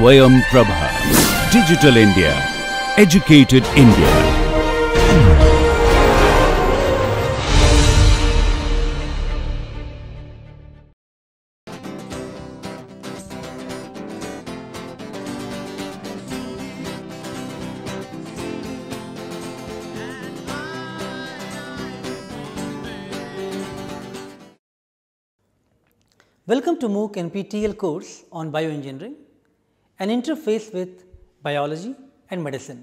Swayam Prabha. Digital India. Educated India. Welcome to MOOC NPTEL course on bioengineering, an interface with biology and medicine.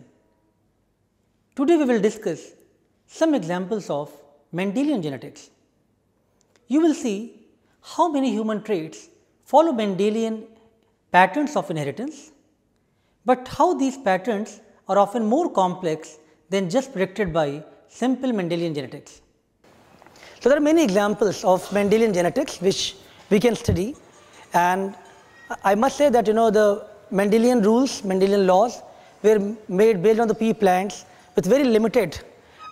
Today we will discuss some examples of Mendelian genetics. You will see how many human traits follow Mendelian patterns of inheritance, but how these patterns are often more complex than just predicted by simple Mendelian genetics. So, there are many examples of Mendelian genetics which we can study and I must say that you know the Mendelian rules, Mendelian laws were made based on the pea plants with very limited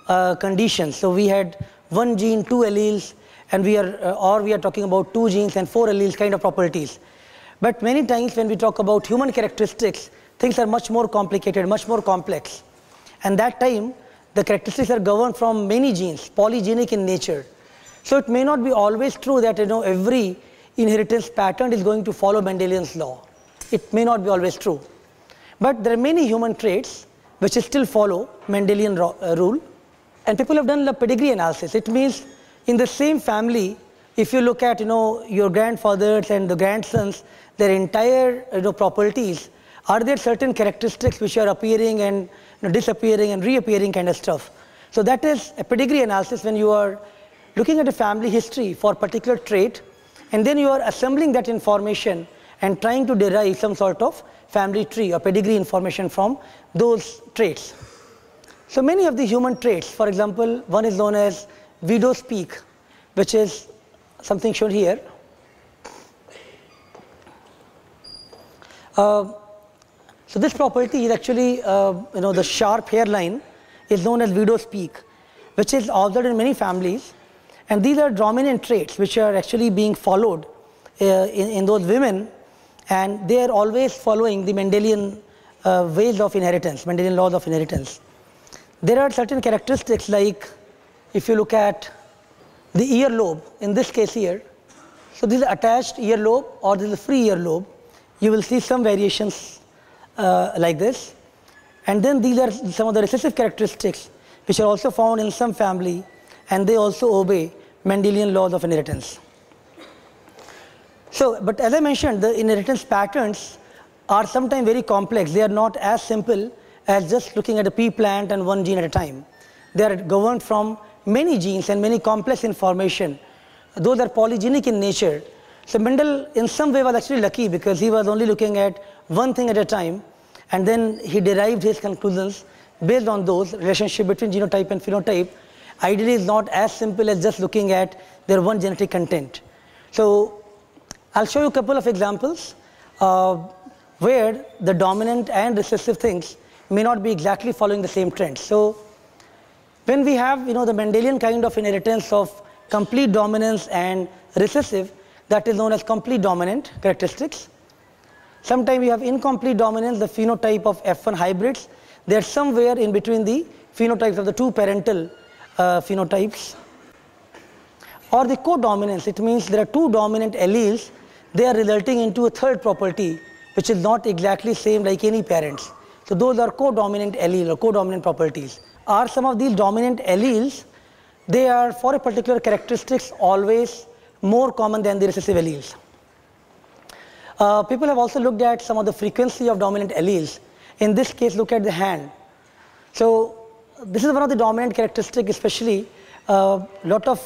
uh, conditions. So, we had one gene, two alleles and we are uh, or we are talking about two genes and four alleles kind of properties. But many times when we talk about human characteristics, things are much more complicated, much more complex. And that time the characteristics are governed from many genes, polygenic in nature. So it may not be always true that you know every inheritance pattern is going to follow Mendelian's law. It may not be always true. But there are many human traits which still follow Mendelian uh, rule. And people have done the pedigree analysis. It means in the same family, if you look at you know your grandfathers and the grandsons, their entire you know properties, are there certain characteristics which are appearing and you know, disappearing and reappearing kind of stuff. So that is a pedigree analysis when you are looking at a family history for a particular trait and then you are assembling that information and trying to derive some sort of family tree or pedigree information from those traits. So many of the human traits, for example, one is known as widow's peak, which is something shown here. Uh, so this property is actually, uh, you know, the sharp hairline is known as widow's peak, which is observed in many families and these are dominant traits which are actually being followed uh, in, in, those women and they are always following the Mendelian uh, ways of inheritance, Mendelian laws of inheritance. There are certain characteristics like if you look at the earlobe, in this case here, so this is attached earlobe or this is free earlobe, you will see some variations uh, like this. And then these are some of the recessive characteristics which are also found in some family and they also obey Mendelian laws of inheritance. So, but as I mentioned, the inheritance patterns are sometimes very complex. They are not as simple as just looking at a pea plant and one gene at a time. They are governed from many genes and many complex information. Those are polygenic in nature. So Mendel in some way was actually lucky because he was only looking at one thing at a time and then he derived his conclusions based on those relationship between genotype and phenotype ideally is not as simple as just looking at their one genetic content. So I'll show you a couple of examples uh, where the dominant and recessive things may not be exactly following the same trend. So when we have you know the Mendelian kind of inheritance of complete dominance and recessive that is known as complete dominant characteristics. Sometimes we have incomplete dominance, the phenotype of F1 hybrids. They are somewhere in between the phenotypes of the two parental uh, phenotypes or the codominance it means there are two dominant alleles they are resulting into a third property which is not exactly same like any parents so those are co-dominant alleles or co-dominant properties. Are some of these dominant alleles? They are for a particular characteristics always more common than the recessive alleles. Uh, people have also looked at some of the frequency of dominant alleles. In this case look at the hand. So this is one of the dominant characteristics, especially a uh, lot of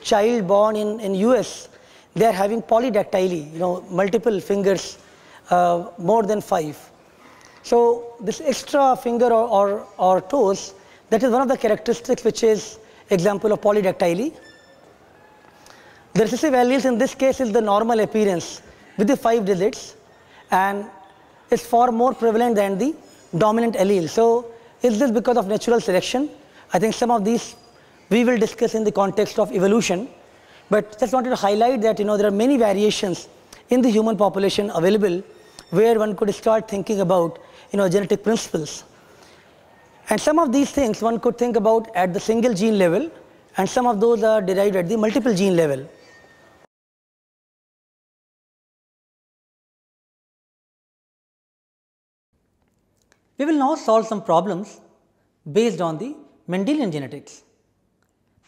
child born in, in US, they are having polydactyly, you know, multiple fingers, uh, more than five. So this extra finger or, or, or toes, that is one of the characteristics which is example of polydactyly. The recessive alleles in this case is the normal appearance with the five digits and it's far more prevalent than the dominant allele. So is this because of natural selection? I think some of these we will discuss in the context of evolution. But just wanted to highlight that you know there are many variations in the human population available where one could start thinking about you know, genetic principles. And some of these things one could think about at the single gene level, and some of those are derived at the multiple gene level. We will now solve some problems based on the Mendelian genetics.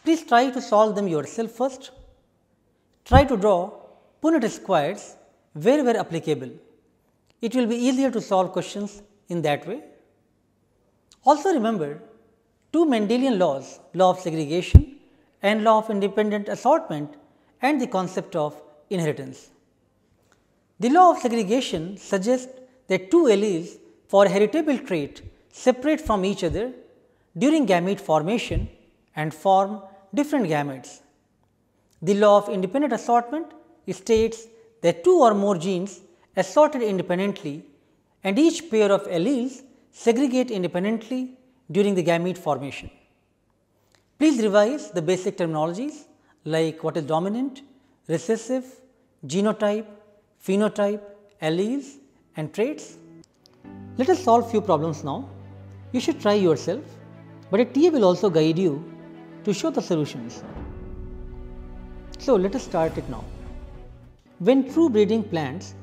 Please try to solve them yourself first. Try to draw Punnett squares wherever applicable. It will be easier to solve questions in that way. Also remember two Mendelian laws, law of segregation and law of independent assortment and the concept of inheritance. The law of segregation suggests that two alleles for a heritable trait separate from each other during gamete formation and form different gametes. The law of independent assortment states that two or more genes assorted independently and each pair of alleles segregate independently during the gamete formation. Please revise the basic terminologies like what is dominant, recessive, genotype, phenotype, alleles and traits. Let us solve few problems now. You should try yourself, but a TA will also guide you to show the solutions. So, let us start it now. When true breeding plants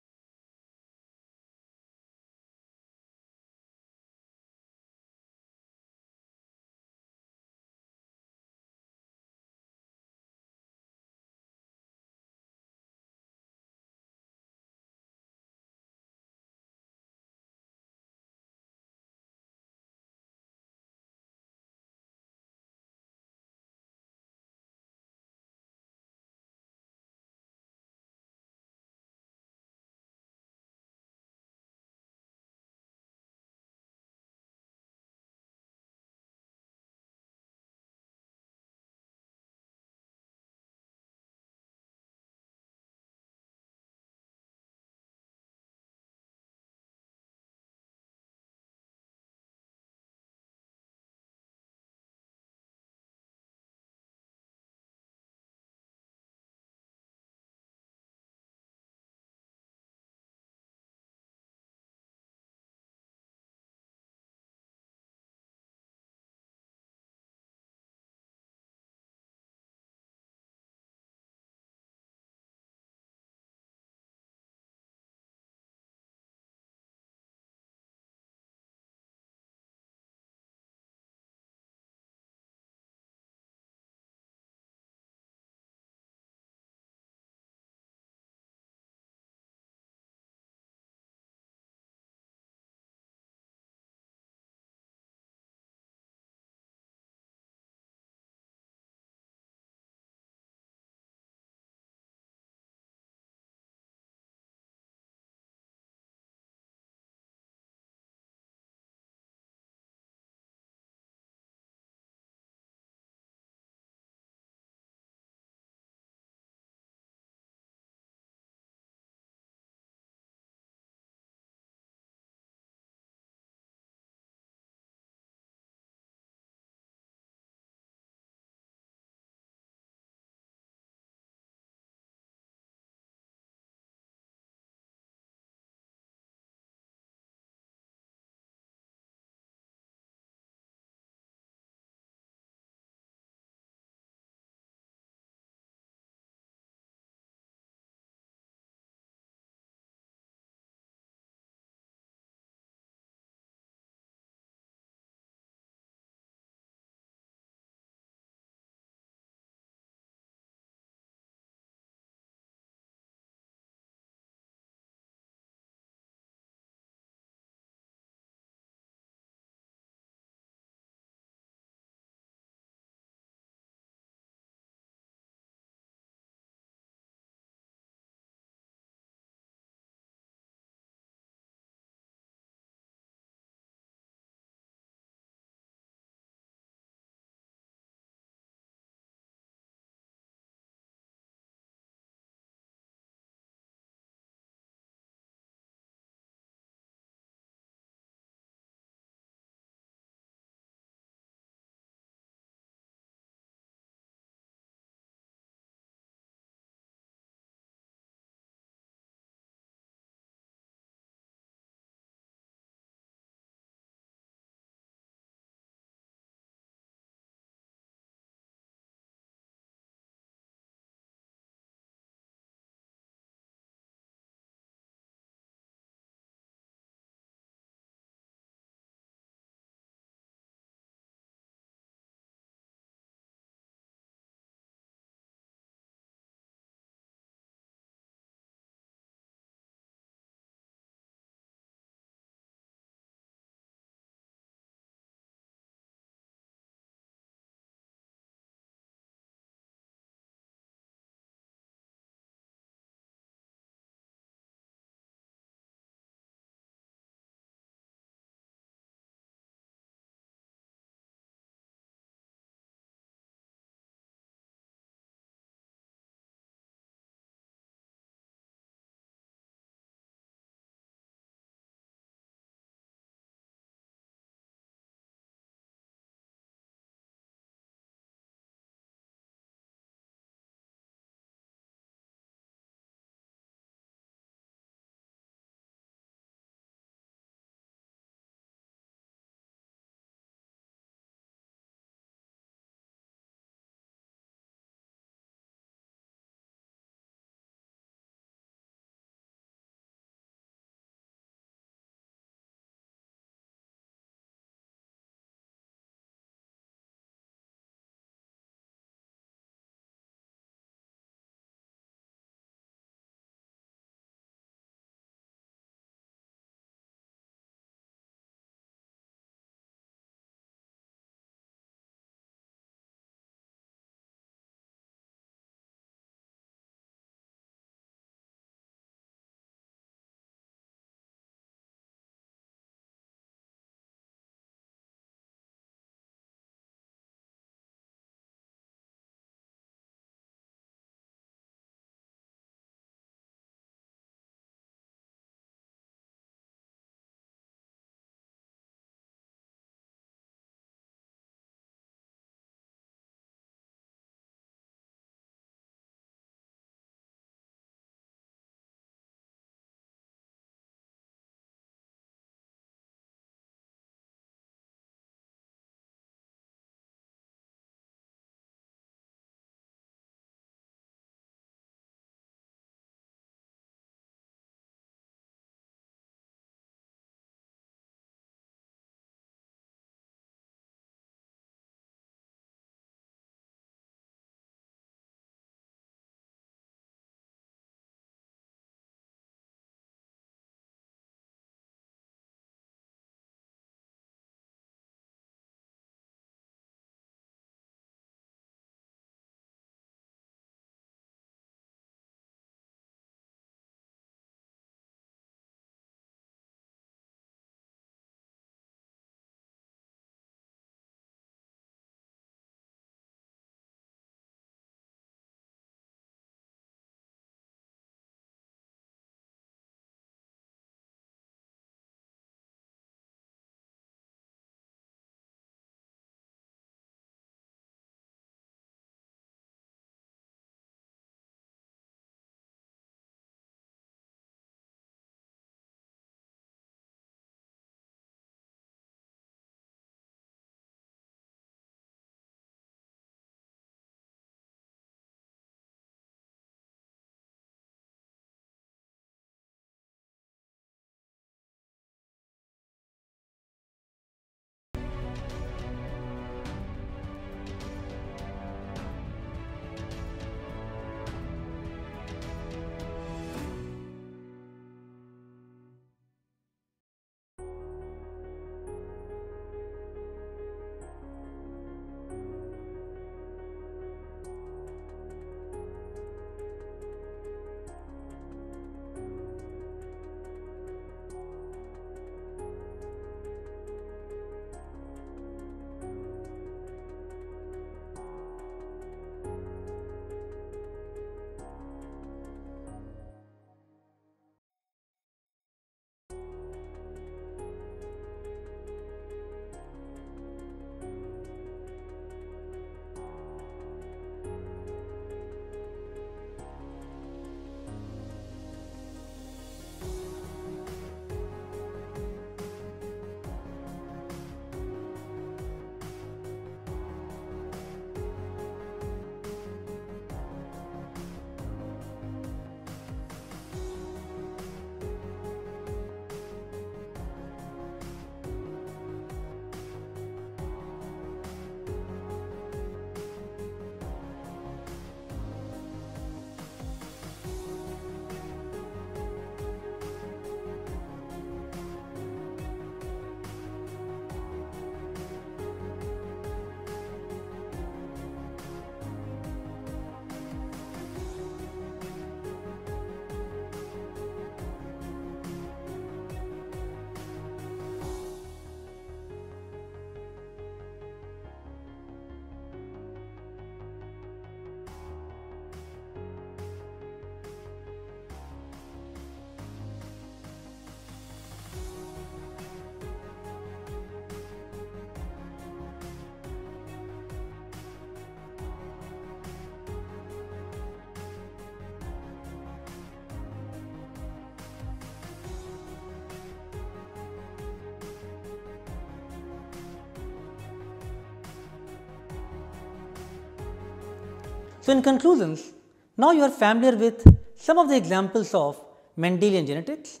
So, in conclusions, now you are familiar with some of the examples of Mendelian genetics.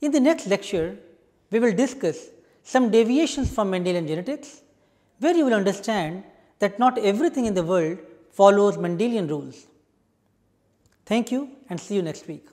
In the next lecture, we will discuss some deviations from Mendelian genetics, where you will understand that not everything in the world follows Mendelian rules. Thank you and see you next week.